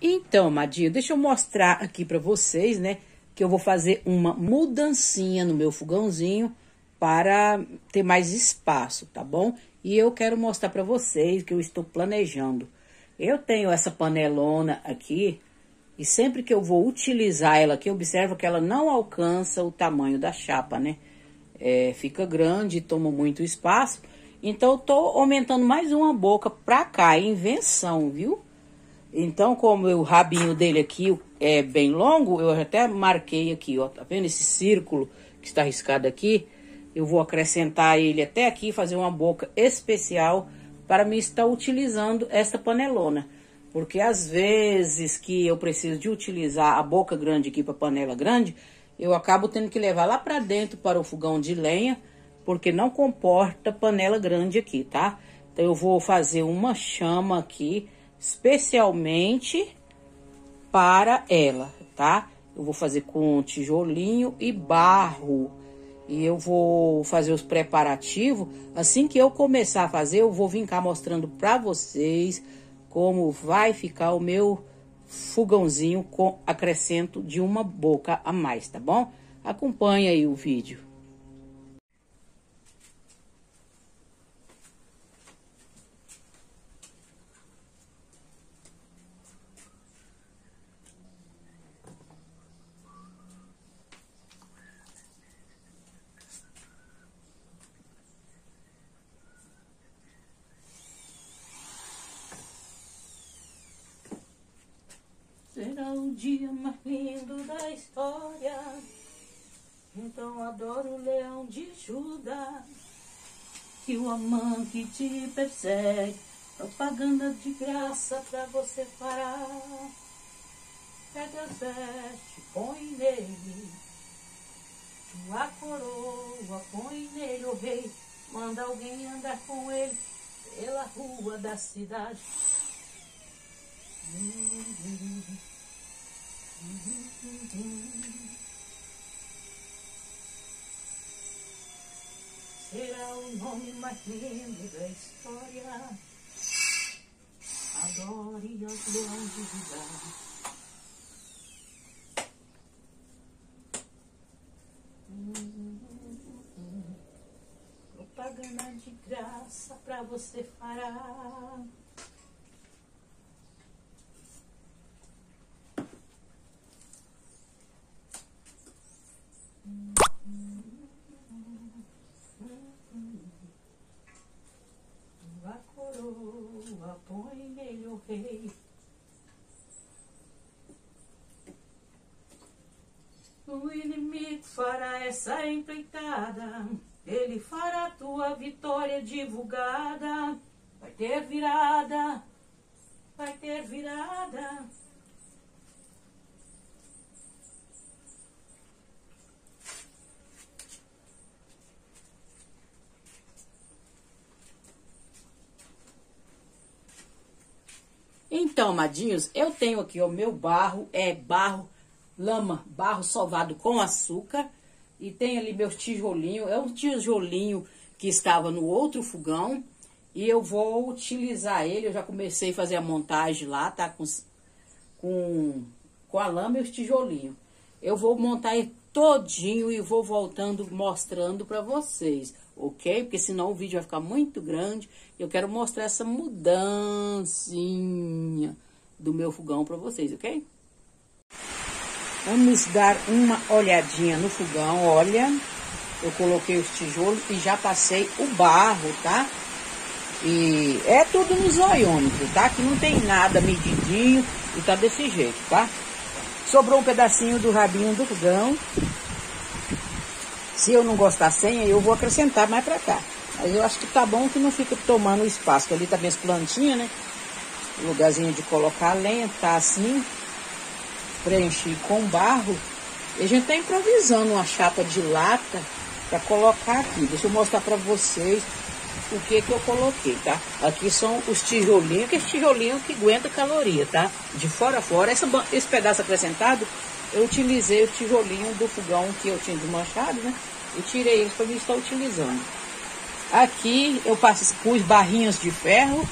Então, Amadinho, deixa eu mostrar aqui para vocês, né? Que eu vou fazer uma mudancinha no meu fogãozinho para ter mais espaço, tá bom? E eu quero mostrar para vocês que eu estou planejando. Eu tenho essa panelona aqui e sempre que eu vou utilizar ela aqui, observo que ela não alcança o tamanho da chapa, né? É, fica grande, toma muito espaço. Então, eu tô aumentando mais uma boca pra cá, invenção, viu? Então, como o rabinho dele aqui é bem longo, eu até marquei aqui, ó, tá vendo esse círculo que está riscado aqui? Eu vou acrescentar ele até aqui, fazer uma boca especial para me estar utilizando esta panelona. Porque às vezes que eu preciso de utilizar a boca grande aqui para panela grande, eu acabo tendo que levar lá para dentro para o fogão de lenha, porque não comporta panela grande aqui, tá? Então eu vou fazer uma chama aqui especialmente para ela, tá? Eu vou fazer com tijolinho e barro. E eu vou fazer os preparativos. Assim que eu começar a fazer, eu vou vir cá mostrando para vocês como vai ficar o meu fogãozinho com acrescento de uma boca a mais, tá bom? Acompanhe aí o vídeo. Será o dia mais lindo da história. Então adoro o leão de Judá. Que o amante te persegue. Propaganda de graça pra você parar. Pega as vestes, põe nele. A coroa, põe nele o rei. Manda alguém andar com ele pela rua da cidade. Será o nome mais lindo da história. Adore aos leões de Judá. Propaganda de graça pra você parar. A coroa põe nele o rei. O inimigo fará essa empreitada, ele fará tua vitória divulgada. Vai ter virada, vai ter virada. Então, amadinhos, eu tenho aqui o meu barro, é barro, lama, barro sovado com açúcar. E tem ali meus tijolinhos, é um tijolinho que estava no outro fogão. E eu vou utilizar ele, eu já comecei a fazer a montagem lá, tá? Com, com, com a lama e os tijolinhos. Eu vou montar ele todinho e vou voltando mostrando para vocês, ok? Porque senão o vídeo vai ficar muito grande. Eu quero mostrar essa mudancinha do meu fogão para vocês, ok? Vamos dar uma olhadinha no fogão, olha. Eu coloquei os tijolos e já passei o barro, tá? E é tudo no zoiômetro, tá? Que não tem nada medidinho e tá desse jeito, tá? Sobrou um pedacinho do rabinho do fogão. Se eu não gostar sem, eu vou acrescentar mais pra cá. Mas eu acho que tá bom que não fica tomando espaço. Porque ali tá as plantinhas, né? O lugarzinho de colocar a lenha tá assim. Preenchi com barro. E a gente tá improvisando uma chapa de lata para colocar aqui. Deixa eu mostrar para vocês o que que eu coloquei, tá? Aqui são os tijolinhos, que é tijolinho que aguenta caloria, tá? De fora a fora. Essa, esse pedaço acrescentado, eu utilizei o tijolinho do fogão que eu tinha desmanchado, né? Eu tirei eles para mim estar utilizando. Aqui eu passei, pus barrinhos de ferro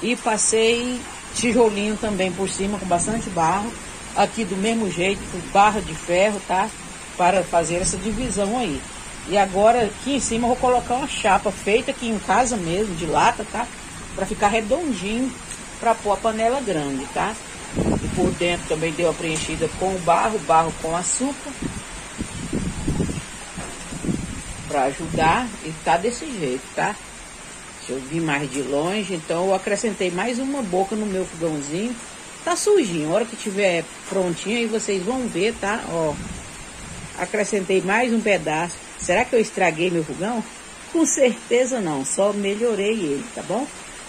e passei tijolinho também por cima com bastante barro. Aqui do mesmo jeito, barra de ferro, tá? Para fazer essa divisão aí. E agora aqui em cima eu vou colocar uma chapa feita aqui em casa mesmo, de lata, tá? Para ficar redondinho, para pôr a panela grande, tá? E por dentro também deu a preenchida com barro, barro com açúcar. Para ajudar e tá desse jeito, tá? Eu vir mais de longe, então eu acrescentei mais uma boca no meu fogãozinho. Tá sujinho, a hora que tiver prontinho aí vocês vão ver, tá? Ó, acrescentei mais um pedaço. Será que eu estraguei meu fogão? Com certeza não, só melhorei ele, tá bom?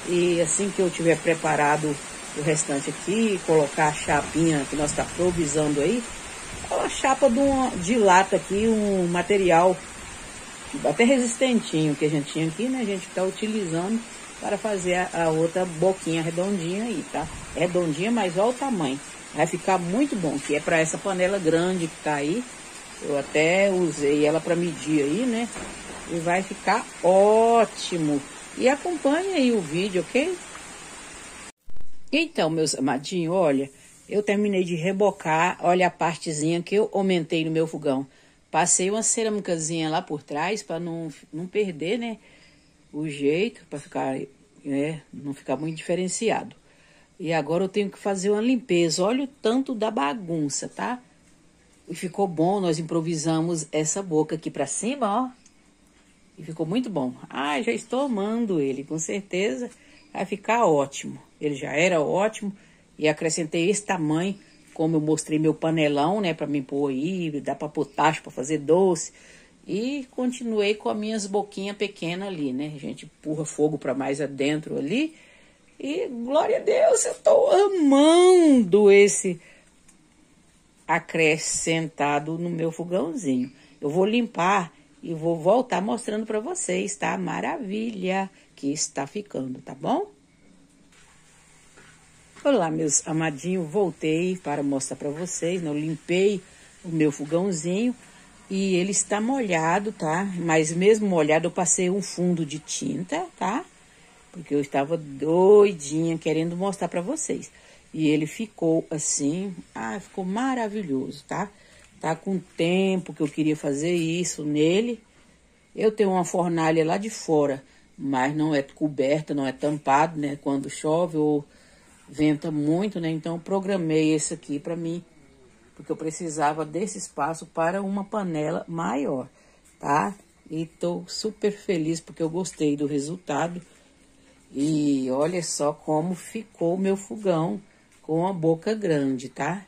E assim que eu tiver preparado o restante aqui, colocar a chapinha que nós está improvisando aí, a chapa de, uma, de lata aqui, um material até resistentinho que a gente tinha aqui, né? A gente está utilizando para fazer a, a, outra boquinha redondinha aí, tá? Redondinha, mas olha o tamanho. Vai ficar muito bom, que é para essa panela grande que tá aí. Eu até usei ela para medir aí, né? E vai ficar ótimo. E acompanhe aí o vídeo, ok? Então, meus amadinhos, olha, eu terminei de rebocar, olha a partezinha que eu aumentei no meu fogão. Passei uma cerâmicazinha lá por trás para não, não perder, né, o jeito, para ficar, né, não ficar muito diferenciado. E agora eu tenho que fazer uma limpeza. Olha o tanto da bagunça, tá? E ficou bom, nós improvisamos essa boca aqui para cima, ó. E ficou muito bom. Ah, já estou amando ele, com certeza vai ficar ótimo. Ele já era ótimo e acrescentei esse tamanho, como eu mostrei meu panelão, né, para mim pôr aí, dá para tacho para fazer doce. E continuei com as minhas boquinhas pequenas ali, né? A gente empurra fogo para mais adentro ali. E glória a Deus, eu estou amando esse acrescentado no meu fogãozinho. Eu vou limpar e vou voltar mostrando para vocês, tá? Maravilha! que está ficando, tá bom? Olá, meus amadinhos, voltei para mostrar para vocês, né? Eu limpei o meu fogãozinho e ele está molhado, tá? Mas mesmo molhado eu passei um fundo de tinta, tá? Porque eu estava doidinha querendo mostrar para vocês. E ele ficou assim, ah, ficou maravilhoso, tá? Tá com tempo que eu queria fazer isso nele. Eu tenho uma fornalha lá de fora mas não é coberta, não é tampado, né? Quando chove ou venta muito, né? Então programei esse aqui para mim, porque eu precisava desse espaço para uma panela maior, tá? E tô super feliz porque eu gostei do resultado. E olha só como ficou o meu fogão com a boca grande, tá?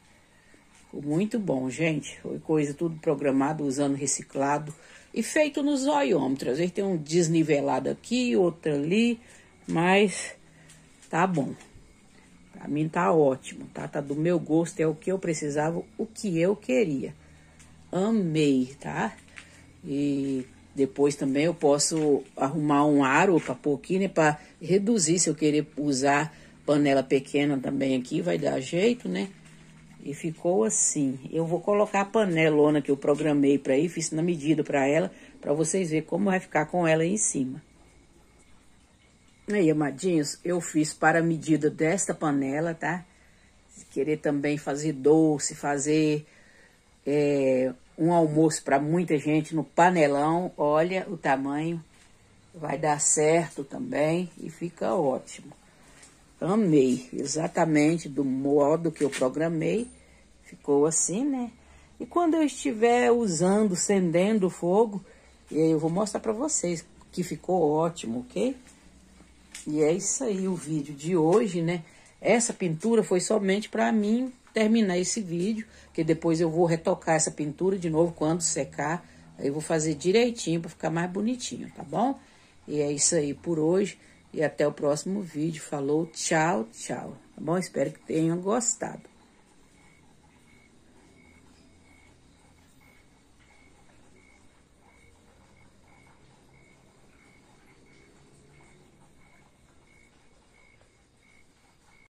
Ficou muito bom, gente. Foi coisa tudo programado usando reciclado e feito nos zoiômetros. Vezes tem um desnivelado aqui, outro ali, mas tá bom. Pra mim tá ótimo, tá? Tá do meu gosto, é o que eu precisava, o que eu queria. Amei, tá? E depois também eu posso arrumar um aro para aqui, né? Para reduzir, se eu querer usar panela pequena também aqui, vai dar jeito, né? E ficou assim. Eu vou colocar a panelona que eu programei para ir, fiz na medida para ela, para vocês verem como vai ficar com ela aí em cima. Aí, amadinhos, eu fiz para a medida desta panela, tá? Se querer também fazer doce, fazer é, um almoço para muita gente no panelão, olha o tamanho, vai dar certo também e fica ótimo. Amei, exatamente do modo que eu programei. Ficou assim, né? E quando eu estiver usando, acendendo o fogo, eu vou mostrar para vocês que ficou ótimo, ok? E é isso aí o vídeo de hoje, né? Essa pintura foi somente para mim terminar esse vídeo, que depois eu vou retocar essa pintura de novo quando secar. Aí eu vou fazer direitinho para ficar mais bonitinho, tá bom? E é isso aí por hoje. E até o próximo vídeo. Falou, tchau, tchau. Tá bom? Espero que tenham gostado.